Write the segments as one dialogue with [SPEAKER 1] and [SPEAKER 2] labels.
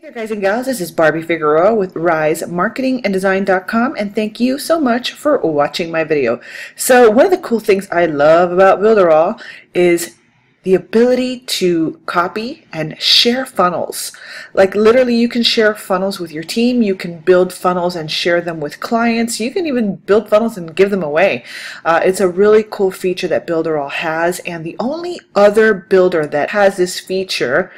[SPEAKER 1] Hey there guys and gals, this is Barbie Figueroa with Rise Marketing and Design.com and thank you so much for watching my video. So one of the cool things I love about Builderall is the ability to copy and share funnels. Like literally you can share funnels with your team, you can build funnels and share them with clients, you can even build funnels and give them away. Uh, it's a really cool feature that Builderall has and the only other builder that has this feature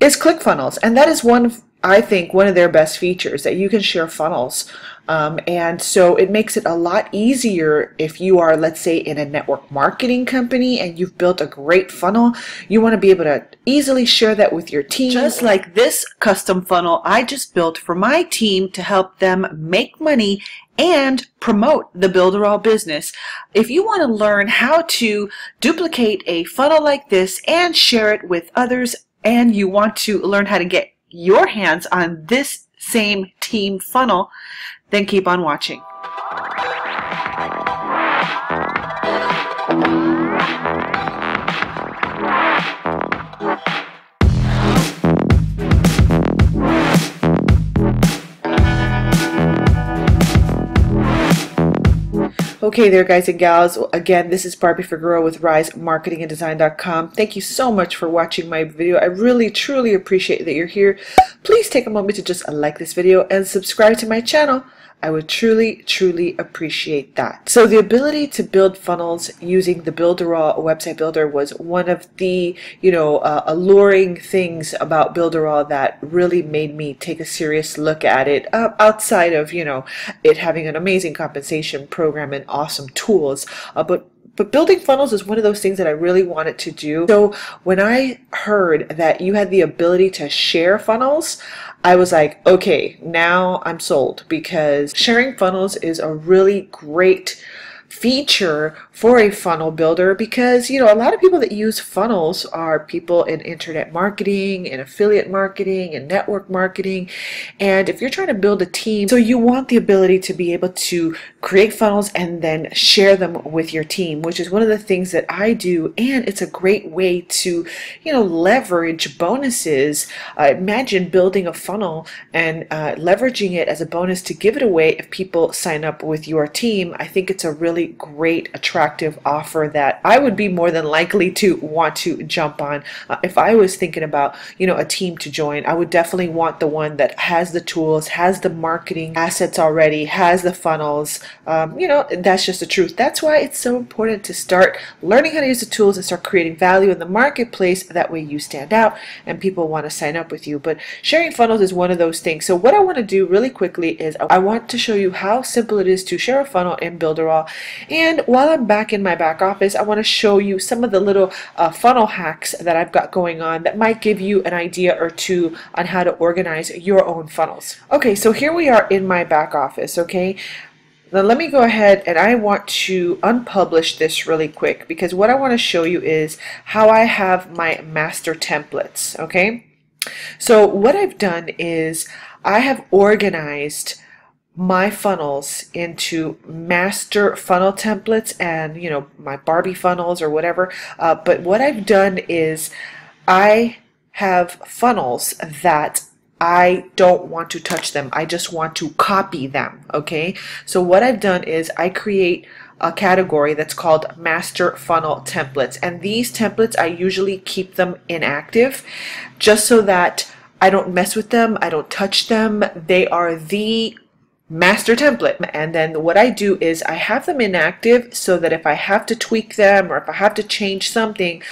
[SPEAKER 1] is ClickFunnels. And that is one, I think, one of their best features that you can share funnels. Um, and so it makes it a lot easier if you are, let's say, in a network marketing company and you've built a great funnel. You want to be able to easily share that with your team. Just like this custom funnel I just built for my team to help them make money and promote the Builderall business. If you want to learn how to duplicate a funnel like this and share it with others and you want to learn how to get your hands on this same team funnel, then keep on watching. Okay there guys and gals, again this is Barbie Figueroa with Rise Marketing and Design.com. Thank you so much for watching my video. I really truly appreciate that you're here. Please take a moment to just like this video and subscribe to my channel. I would truly, truly appreciate that. So the ability to build funnels using the Builderall website builder was one of the, you know, uh, alluring things about Builderall that really made me take a serious look at it uh, outside of, you know, it having an amazing compensation program and awesome tools. Uh, but but building funnels is one of those things that I really wanted to do. So when I heard that you had the ability to share funnels, I was like, okay, now I'm sold because sharing funnels is a really great feature for a funnel builder because you know a lot of people that use funnels are people in internet marketing and affiliate marketing and network marketing. And if you're trying to build a team so you want the ability to be able to create funnels and then share them with your team which is one of the things that I do. And it's a great way to you know leverage bonuses. Uh, imagine building a funnel and uh, leveraging it as a bonus to give it away if people sign up with your team. I think it's a really really great, attractive offer that I would be more than likely to want to jump on. Uh, if I was thinking about, you know, a team to join, I would definitely want the one that has the tools, has the marketing assets already, has the funnels. Um, you know, that's just the truth. That's why it's so important to start learning how to use the tools and start creating value in the marketplace. That way you stand out and people want to sign up with you. But sharing funnels is one of those things. So what I want to do really quickly is I want to show you how simple it is to share a funnel in Builderall and while I'm back in my back office, I want to show you some of the little uh, funnel hacks that I've got going on that might give you an idea or two on how to organize your own funnels. Okay, so here we are in my back office, okay? Now let me go ahead and I want to unpublish this really quick because what I want to show you is how I have my master templates, okay? So what I've done is I have organized my funnels into master funnel templates and you know my Barbie funnels or whatever. Uh, but what I've done is I have funnels that I don't want to touch them. I just want to copy them okay? So what I've done is I create a category that's called master funnel templates. And these templates I usually keep them inactive just so that I don't mess with them I don't touch them. They are the master template. And then what I do is I have them inactive so that if I have to tweak them or if I have to change something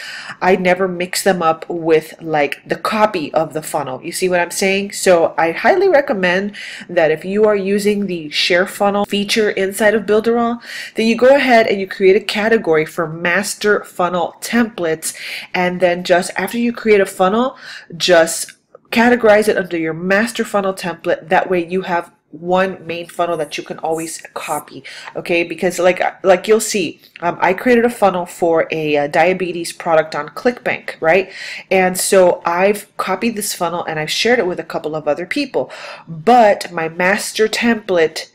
[SPEAKER 1] I never mix them up with like the copy of the funnel. You see what I'm saying? So I highly recommend that if you are using the share funnel feature inside of Builderall then you go ahead and you create a category for master funnel templates. And then just after you create a funnel just categorize it under your master funnel template. That way you have one main funnel that you can always copy okay because like like you'll see um, I created a funnel for a, a, diabetes product on ClickBank right and so I've copied this funnel and I've shared it with a couple of other people but my master template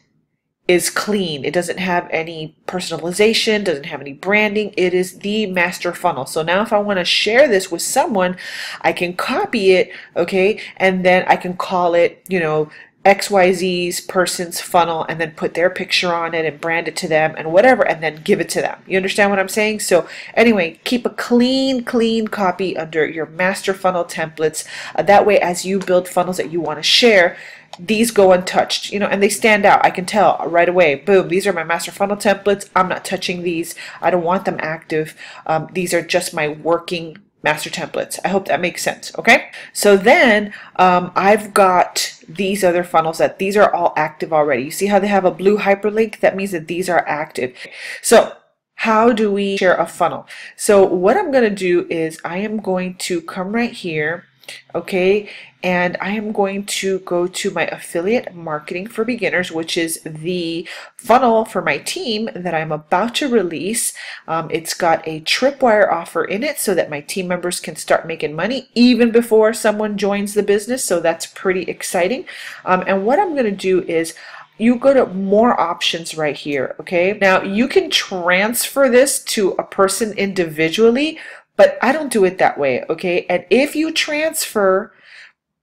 [SPEAKER 1] is clean. It doesn't have any personalization, doesn't have any branding. It is the master funnel. So now if I want to share this with someone, I can copy it, okay, and then I can call it, you know, XYZ's person's funnel and then put their picture on it and brand it to them and whatever and then give it to them. You understand what I'm saying? So anyway, keep a clean, clean copy under your master funnel templates. Uh, that way as you build funnels that you want to share, these go untouched, you know, and they stand out. I can tell right away. Boom, these are my master funnel templates. I'm not touching these. I don't want them active. Um, these are just my working master templates. I hope that makes sense, okay? So then um, I've got these other funnels that these are all active already. You see how they have a blue hyperlink? That means that these are active. So how do we share a funnel? So what I'm going to do is I am going to come right here okay and I am going to go to my affiliate marketing for beginners which is the funnel for my team that I'm about to release. Um, it's got a tripwire offer in it so that my team members can start making money even before someone joins the business so that's pretty exciting. Um, and what I'm gonna do is you go to more options right here okay? Now you can transfer this to a person individually but I don't do it that way, okay? And if you transfer,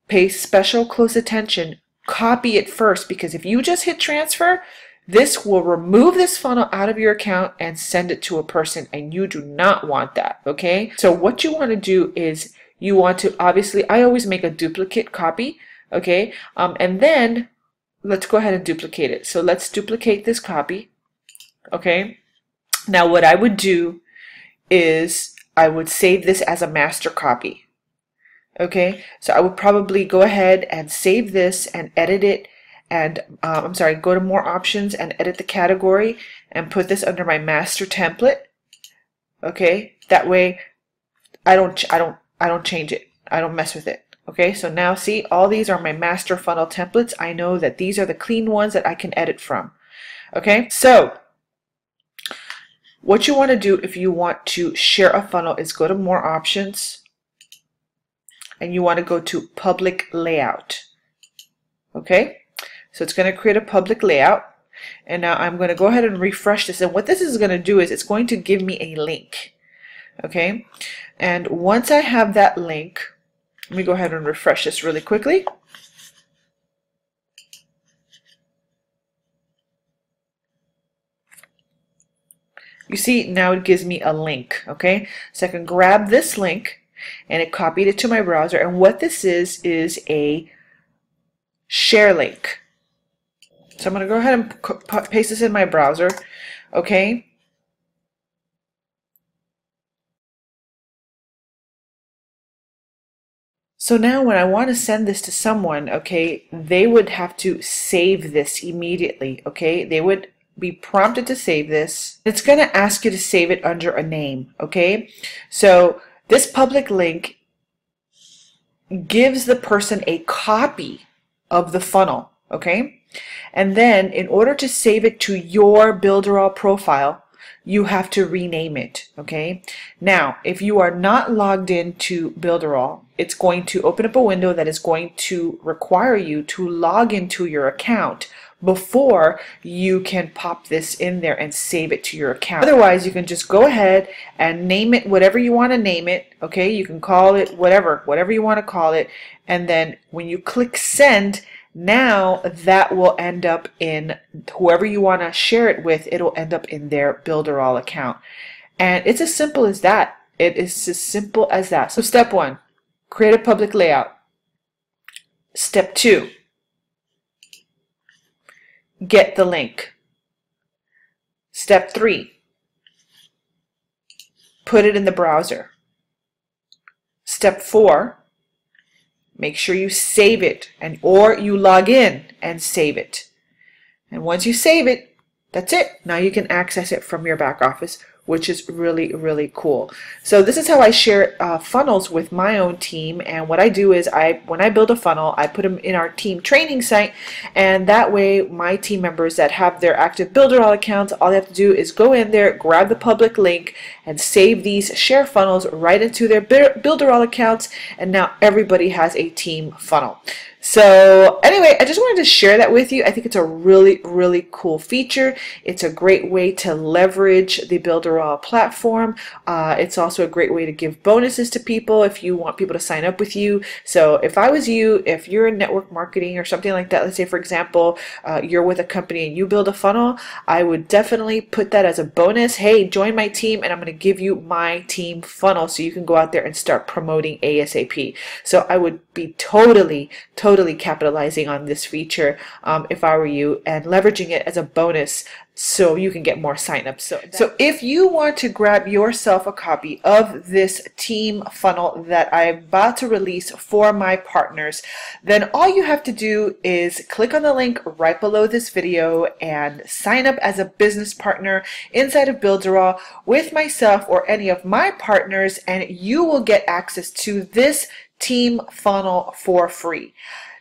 [SPEAKER 1] pay special close attention, copy it first because if you just hit transfer, this will remove this funnel out of your account and send it to a person and you do not want that, okay? So what you want to do is you want to, obviously, I always make a duplicate copy, okay? Um, and then let's go ahead and duplicate it. So let's duplicate this copy, okay? Now what I would do is I would save this as a master copy. Okay, so I would probably go ahead and save this and edit it and um, I'm sorry, go to more options and edit the category and put this under my master template. Okay, that way I don't, I don't, I don't change it. I don't mess with it. Okay, so now see, all these are my master funnel templates. I know that these are the clean ones that I can edit from. Okay, so what you want to do if you want to share a funnel is go to more options and you want to go to public layout. Okay, so it's going to create a public layout and now I'm going to go ahead and refresh this and what this is going to do is it's going to give me a link. Okay, and once I have that link, let me go ahead and refresh this really quickly. You see, now it gives me a link, okay? So I can grab this link and it copied it to my browser. And what this is, is a share link. So I'm going to go ahead and paste this in my browser, okay? So now when I want to send this to someone, okay, they would have to save this immediately, okay? They would be prompted to save this. It's going to ask you to save it under a name, okay? So this public link gives the person a copy of the funnel, okay? And then in order to save it to your Builderall profile, you have to rename it, okay? Now, if you are not logged into Builderall, it's going to open up a window that is going to require you to log into your account before you can pop this in there and save it to your account. Otherwise, you can just go ahead and name it whatever you want to name it. Okay, you can call it whatever, whatever you want to call it. And then when you click send, now that will end up in whoever you want to share it with, it'll end up in their Builderall account. And it's as simple as that. It is as simple as that. So step one, create a public layout. Step two, get the link. Step three, put it in the browser. Step four, make sure you save it and or you log in and save it. And once you save it, that's it. Now you can access it from your back office which is really, really cool. So this is how I share uh, funnels with my own team. And what I do is I, when I build a funnel, I put them in our team training site. And that way my team members that have their active Builderall accounts, all they have to do is go in there, grab the public link and save these share funnels right into their Builderall accounts. And now everybody has a team funnel. So anyway, I just wanted to share that with you. I think it's a really, really cool feature. It's a great way to leverage the Builderall platform. Uh, it's also a great way to give bonuses to people if you want people to sign up with you. So if I was you, if you're in network marketing or something like that, let's say for example, uh, you're with a company and you build a funnel, I would definitely put that as a bonus. Hey, join my team and I'm going to give you my team funnel so you can go out there and start promoting ASAP. So I would be totally, totally capitalizing on this feature um, if I were you and leveraging it as a bonus so you can get more signups. So, so if you want to grab yourself a copy of this team funnel that I'm about to release for my partners, then all you have to do is click on the link right below this video and sign up as a business partner inside of Builderall with myself or any of my partners and you will get access to this team funnel for free.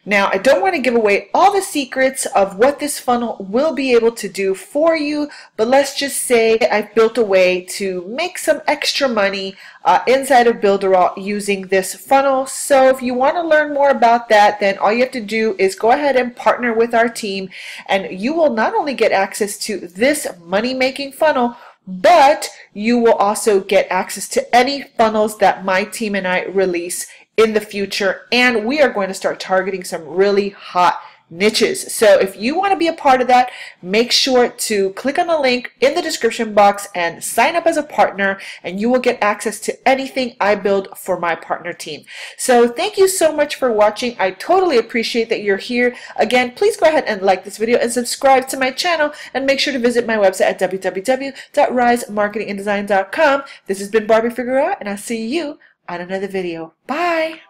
[SPEAKER 1] Now, I don't want to give away all the secrets of what this funnel will be able to do for you, but let's just say I've built a way to make some extra money uh, inside of Builderall using this funnel. So if you want to learn more about that, then all you have to do is go ahead and partner with our team, and you will not only get access to this money-making funnel, but you will also get access to any funnels that my team and I release in the future. And we are going to start targeting some really hot niches. So if you want to be a part of that, make sure to click on the link in the description box and sign up as a partner and you will get access to anything I build for my partner team. So thank you so much for watching. I totally appreciate that you're here. Again, please go ahead and like this video and subscribe to my channel and make sure to visit my website at www.risemarketinganddesign.com. This has been Barbie Figueroa and I'll see you on another video. Bye!